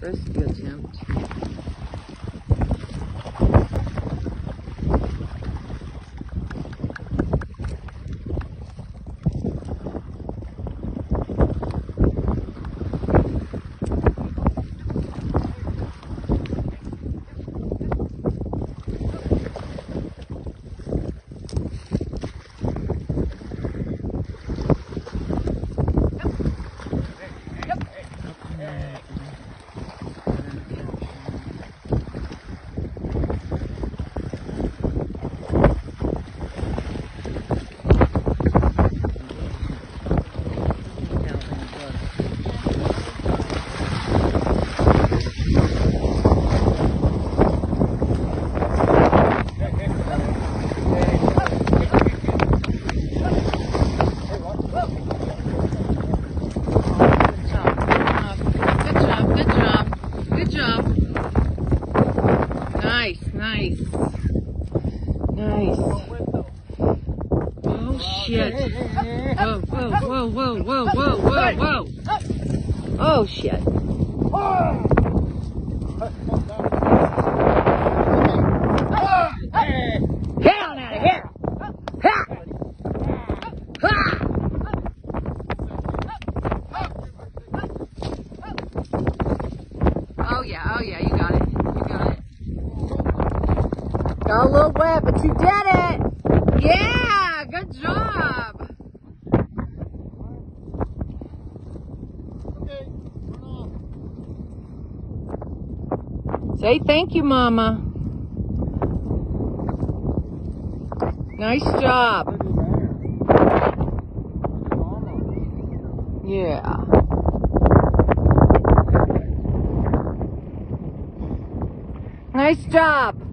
Rescue attempt. Good job, good job, good job. Nice, nice. Nice. Oh shit. Whoa, whoa, whoa, whoa, whoa, whoa, whoa, whoa. Oh shit. Get on out of here! Ha! Ha! Oh yeah, oh yeah, you got it. You got it. Got a little wet, but you did it! Yeah! Good job! Okay, turn off. Say thank you, Mama. Nice job. Yeah. Nice job.